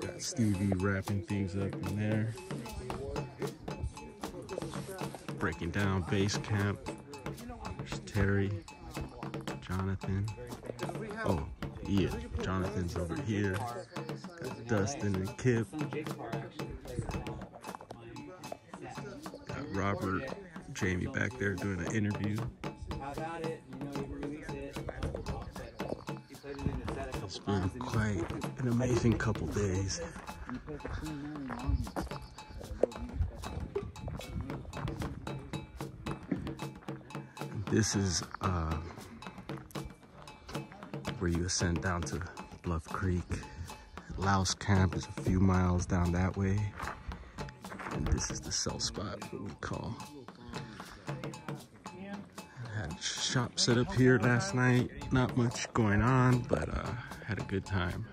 Got Stevie wrapping things up in there. Breaking down base camp. There's Terry, Jonathan. Oh, yeah, Jonathan's over here. Got Dustin and Kip. Got Robert, Jamie back there doing an interview. It's been quite an amazing couple days. This is uh, where you ascend down to Bluff Creek. Louse Camp is a few miles down that way. And this is the cell spot, what we call. Shop set up here last night. Not much going on, but uh, had a good time.